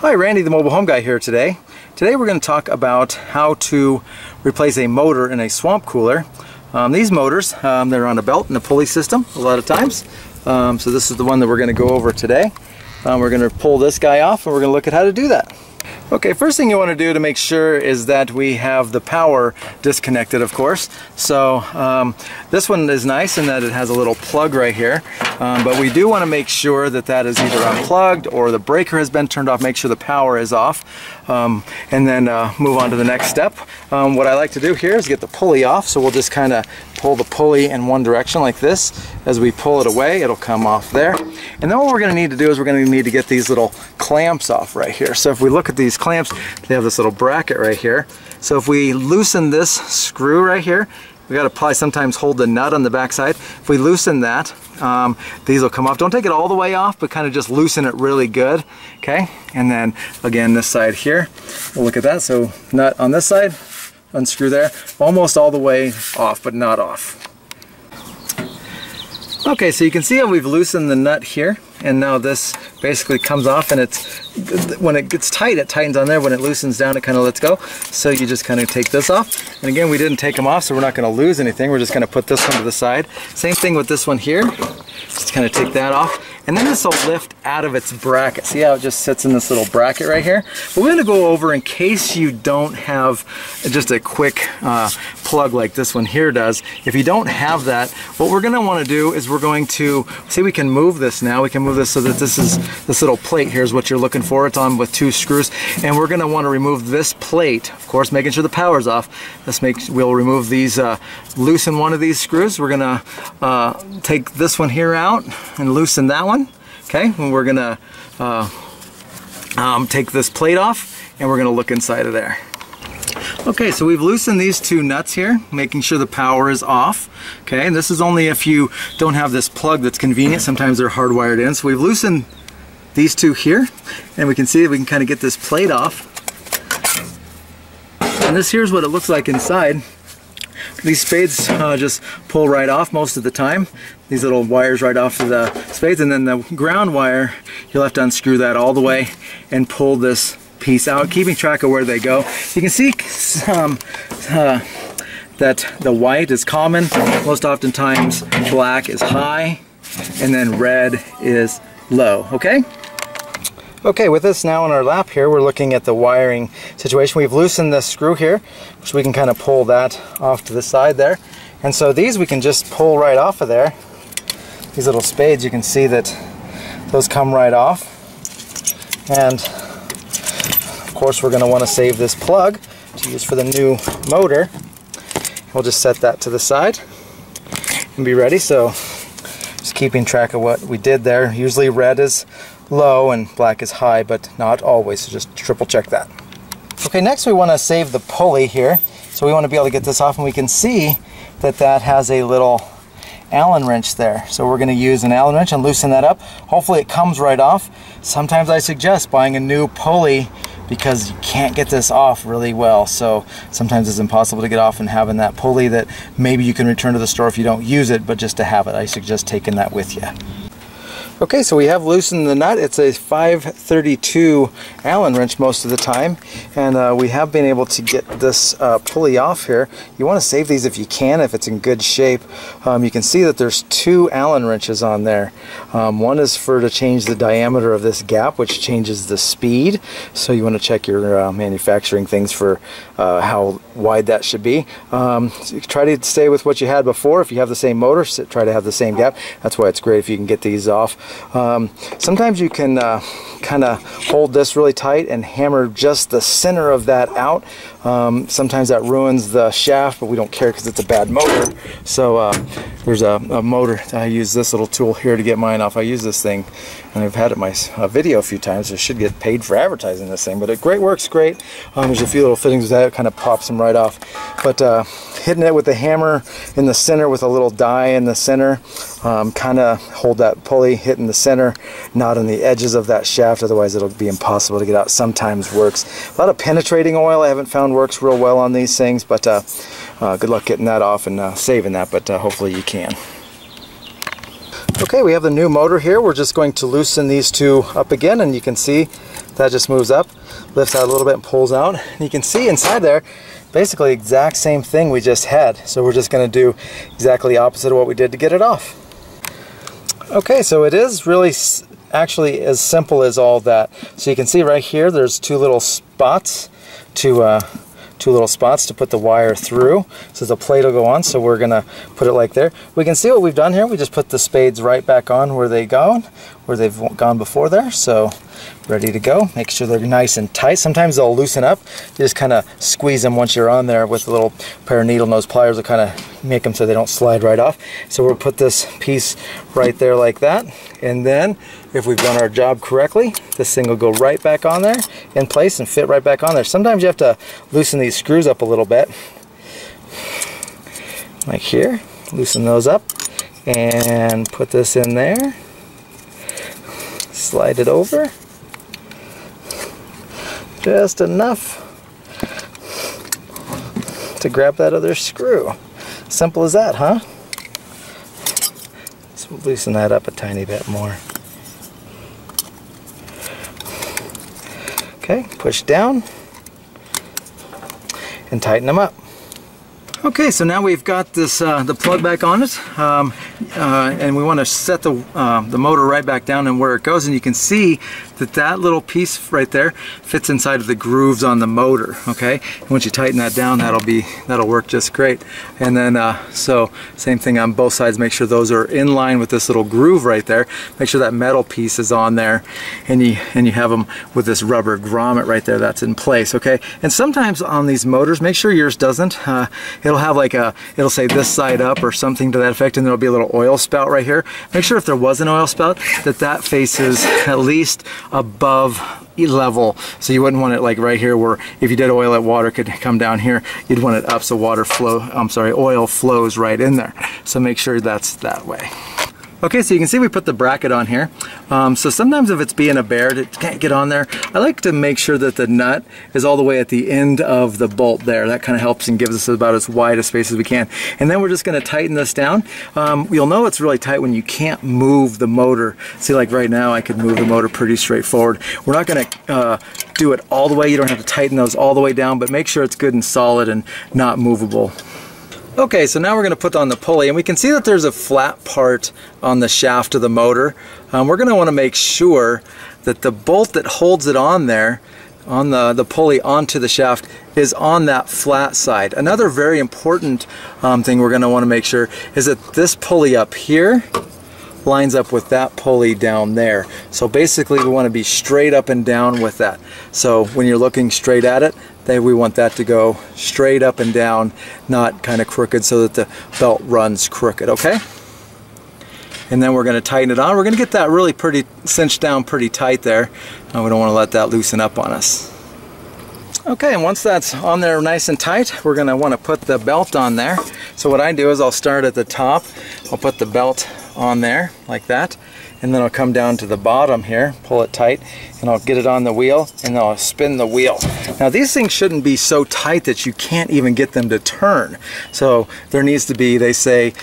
Hi, Randy the Mobile Home Guy here today. Today we're going to talk about how to replace a motor in a swamp cooler. Um, these motors, um, they're on a belt and a pulley system a lot of times. Um, so this is the one that we're going to go over today. Um, we're going to pull this guy off and we're going to look at how to do that. Okay, first thing you want to do to make sure is that we have the power disconnected, of course. So um, this one is nice in that it has a little plug right here, um, but we do want to make sure that that is either unplugged or the breaker has been turned off, make sure the power is off, um, and then uh, move on to the next step. Um, what I like to do here is get the pulley off, so we'll just kind of pull the pulley in one direction like this. As we pull it away, it'll come off there. And then what we're going to need to do is we're going to need to get these little clamps off right here. So if we look at these clamps, they have this little bracket right here. So if we loosen this screw right here, we got to probably sometimes hold the nut on the backside. If we loosen that, um, these will come off. Don't take it all the way off, but kind of just loosen it really good. Okay, and then again this side here, we'll look at that. So nut on this side, unscrew there, almost all the way off, but not off. Okay, so you can see how we've loosened the nut here, and now this basically comes off, and it's when it gets tight, it tightens on there. When it loosens down, it kind of lets go. So you just kind of take this off. And again, we didn't take them off, so we're not going to lose anything. We're just going to put this one to the side. Same thing with this one here. Just kind of take that off. And then this will lift out of its bracket. See how it just sits in this little bracket right here? But we're going to go over in case you don't have just a quick uh, plug like this one here does. If you don't have that, what we're going to want to do is we're going to, see we can move this now. We can move this so that this is, this little plate here is what you're looking for. It's on with two screws. And we're going to want to remove this plate, of course, making sure the power's off. This makes, we'll remove these, uh, loosen one of these screws. We're going to uh, take this one here out and loosen that one. Okay, and we're gonna uh, um, take this plate off and we're gonna look inside of there. Okay, so we've loosened these two nuts here, making sure the power is off. Okay, and this is only if you don't have this plug that's convenient. Sometimes they're hardwired in. So we've loosened these two here, and we can see that we can kind of get this plate off. And this here's what it looks like inside. These spades uh, just pull right off most of the time. These little wires right off of the spades and then the ground wire, you'll have to unscrew that all the way and pull this piece out, keeping track of where they go. You can see um, uh, that the white is common. Most oftentimes black is high and then red is low, okay? Okay, with this now in our lap here, we're looking at the wiring situation. We've loosened this screw here, which we can kind of pull that off to the side there. And so these we can just pull right off of there. These little spades, you can see that those come right off. And of course we're going to want to save this plug to use for the new motor. We'll just set that to the side and be ready. So just keeping track of what we did there. Usually red is low and black is high, but not always, so just triple check that. Okay, next we want to save the pulley here. So we want to be able to get this off and we can see that that has a little Allen wrench there. So we're going to use an Allen wrench and loosen that up. Hopefully it comes right off. Sometimes I suggest buying a new pulley because you can't get this off really well. So sometimes it's impossible to get off and having that pulley that maybe you can return to the store if you don't use it, but just to have it, I suggest taking that with you. Okay, so we have loosened the nut. It's a 532 Allen wrench most of the time, and uh, we have been able to get this uh, pulley off here. You want to save these if you can, if it's in good shape. Um, you can see that there's two Allen wrenches on there. Um, one is for to change the diameter of this gap, which changes the speed. So you want to check your uh, manufacturing things for uh, how wide that should be. Um, so try to stay with what you had before. If you have the same motor, try to have the same gap. That's why it's great if you can get these off. Um, sometimes you can uh, kind of hold this really tight and hammer just the center of that out. Um, sometimes that ruins the shaft, but we don't care because it's a bad motor. So uh, there's a, a, motor. I use this little tool here to get mine off. I use this thing, and I've had it my uh, video a few times. I should get paid for advertising this thing, but it great works great. Um, there's a few little fittings with that. It kind of pops them right off. But uh, hitting it with the hammer in the center with a little die in the center, um, kind of hold that pulley, hit in the center, not on the edges of that shaft. Otherwise, it'll be impossible to get out. Sometimes works. A lot of penetrating oil I haven't found works real well on these things, but uh, uh, good luck getting that off and uh, saving that, but uh, hopefully you can. Okay, we have the new motor here. We're just going to loosen these two up again and you can see that just moves up, lifts out a little bit and pulls out. And you can see inside there, basically exact same thing we just had. So we're just gonna do exactly opposite of what we did to get it off. Okay, so it is really actually as simple as all that. So you can see right here, there's two little spots to uh, two little spots to put the wire through so the plate will go on. So we're gonna put it like there. We can see what we've done here. We just put the spades right back on where they go where they've gone before there so ready to go make sure they're nice and tight sometimes they'll loosen up you just kind of squeeze them once you're on there with a little pair of needle nose pliers to kind of make them so they don't slide right off so we'll put this piece right there like that and then if we've done our job correctly, this thing will go right back on there in place and fit right back on there. Sometimes you have to loosen these screws up a little bit. Like here, loosen those up and put this in there. Slide it over. Just enough to grab that other screw. Simple as that, huh? Let's loosen that up a tiny bit more. Okay, push down and tighten them up. Okay, so now we've got this uh, the plug back on it, um, uh, and we want to set the uh, the motor right back down and where it goes. And you can see that that little piece right there fits inside of the grooves on the motor. Okay, and once you tighten that down, that'll be that'll work just great. And then uh, so same thing on both sides. Make sure those are in line with this little groove right there. Make sure that metal piece is on there, and you and you have them with this rubber grommet right there that's in place. Okay, and sometimes on these motors, make sure yours doesn't uh, it'll have like a, it'll say this side up or something to that effect and there'll be a little oil spout right here. Make sure if there was an oil spout that that faces at least above level. So you wouldn't want it like right here where if you did oil it water could come down here. You'd want it up so water flow I'm sorry oil flows right in there. So make sure that's that way Okay, so you can see we put the bracket on here. Um, so sometimes if it's being a bear, it can't get on there. I like to make sure that the nut is all the way at the end of the bolt there. That kind of helps and gives us about as wide a space as we can. And then we're just gonna tighten this down. Um, you'll know it's really tight when you can't move the motor. See, like right now, I could move the motor pretty straightforward. We're not gonna uh, do it all the way. You don't have to tighten those all the way down, but make sure it's good and solid and not movable. Okay, so now we're going to put on the pulley, and we can see that there's a flat part on the shaft of the motor. Um, we're going to want to make sure that the bolt that holds it on there, on the, the pulley onto the shaft, is on that flat side. Another very important um, thing we're going to want to make sure is that this pulley up here lines up with that pulley down there. So basically we want to be straight up and down with that. So when you're looking straight at it, then we want that to go straight up and down, not kind of crooked so that the belt runs crooked, okay? And then we're going to tighten it on. We're going to get that really pretty cinched down pretty tight there. And we don't want to let that loosen up on us. Okay, and once that's on there nice and tight, we're going to want to put the belt on there. So what I do is I'll start at the top. I'll put the belt on there like that and then I'll come down to the bottom here pull it tight and I'll get it on the wheel and then I'll spin the wheel. Now these things shouldn't be so tight that you can't even get them to turn. So there needs to be they say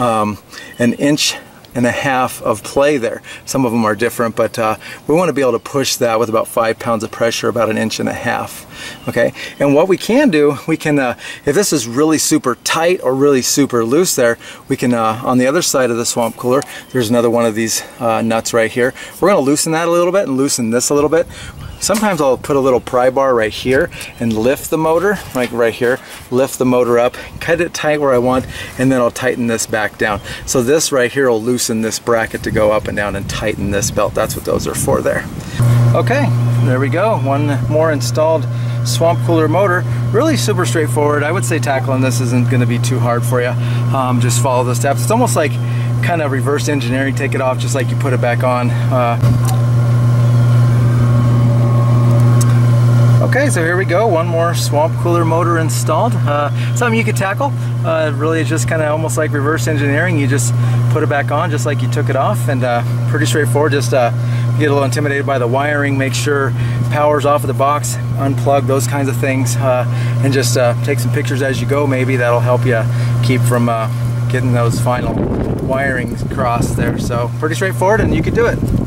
um, an inch and a half of play there. Some of them are different, but uh, we want to be able to push that with about five pounds of pressure, about an inch and a half. Okay, and what we can do, we can, uh, if this is really super tight or really super loose there, we can, uh, on the other side of the swamp cooler, there's another one of these uh, nuts right here. We're going to loosen that a little bit and loosen this a little bit. Sometimes I'll put a little pry bar right here and lift the motor, like right here, lift the motor up, cut it tight where I want, and then I'll tighten this back down. So this right here will loosen this bracket to go up and down and tighten this belt. That's what those are for there. Okay, there we go. One more installed swamp cooler motor. Really super straightforward. I would say tackling this isn't gonna be too hard for you. Um, just follow the steps. It's almost like kind of reverse engineering, take it off just like you put it back on. Uh, Okay, so here we go. One more swamp cooler motor installed. Uh, something you could tackle. Uh, really just kind of almost like reverse engineering. You just put it back on just like you took it off and uh, pretty straightforward. Just uh, get a little intimidated by the wiring, make sure power's off of the box, unplug, those kinds of things. Uh, and just uh, take some pictures as you go maybe. That'll help you keep from getting those final wiring crossed there. So pretty straightforward and you could do it.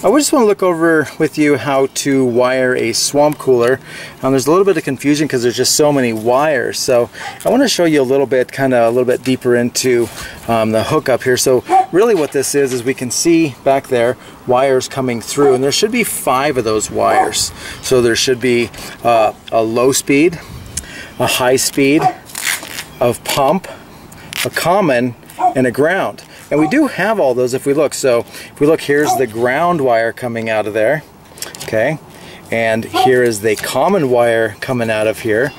I just want to look over with you how to wire a swamp cooler. Um, there's a little bit of confusion because there's just so many wires. So I want to show you a little bit, kind of a little bit deeper into um, the hookup here. So really what this is, is we can see back there wires coming through and there should be five of those wires. So there should be uh, a low speed, a high speed, of pump, a common, and a ground. And we do have all those if we look. So if we look, here's the ground wire coming out of there. Okay. And here is the common wire coming out of here.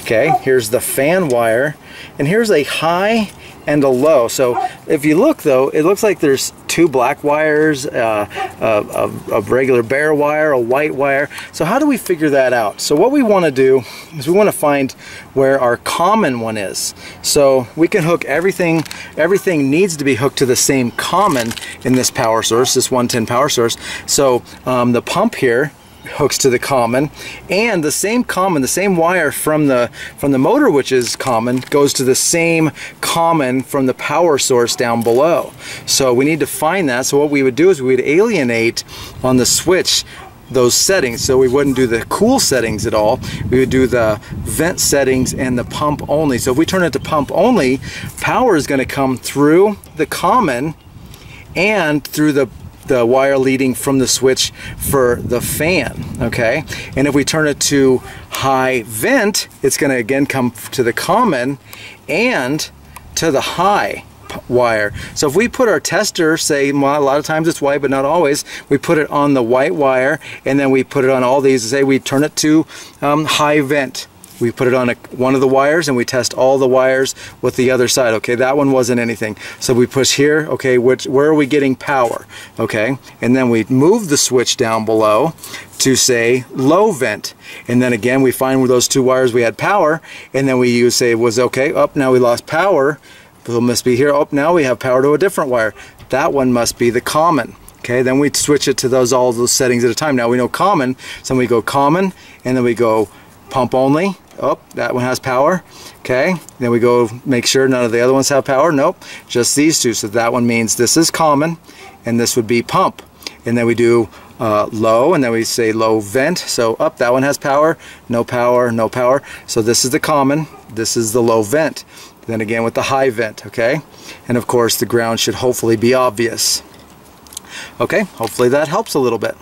Okay. Here's the fan wire. And here's a high and a low. So if you look though, it looks like there's two black wires, uh, a, a, regular bare wire, a white wire. So how do we figure that out? So what we want to do is we want to find where our common one is. So we can hook everything, everything needs to be hooked to the same common in this power source, this 110 power source. So um, the pump here hooks to the common and the same common the same wire from the from the motor which is common goes to the same common from the power source down below. So we need to find that. So what we would do is we would alienate on the switch those settings. So we wouldn't do the cool settings at all. We would do the vent settings and the pump only. So if we turn it to pump only power is going to come through the common and through the the wire leading from the switch for the fan, okay? And if we turn it to high vent, it's gonna again come to the common and to the high wire. So if we put our tester, say, well, a lot of times it's white, but not always, we put it on the white wire and then we put it on all these, say we turn it to um, high vent we put it on a, one of the wires and we test all the wires with the other side. Okay, that one wasn't anything. So we push here, okay, which, where are we getting power? Okay, and then we move the switch down below to say low vent. And then again, we find where those two wires we had power and then we use say it was okay, up oh, now we lost power. It must be here, oh, now we have power to a different wire. That one must be the common. Okay, then we switch it to those all those settings at a time. Now we know common, so we go common, and then we go pump only, Oh, that one has power. Okay, then we go make sure none of the other ones have power. Nope, just these two. So that one means this is common and this would be pump. And then we do uh, low and then we say low vent. So up, that one has power, no power, no power. So this is the common, this is the low vent. Then again with the high vent, okay? And of course the ground should hopefully be obvious. Okay, hopefully that helps a little bit.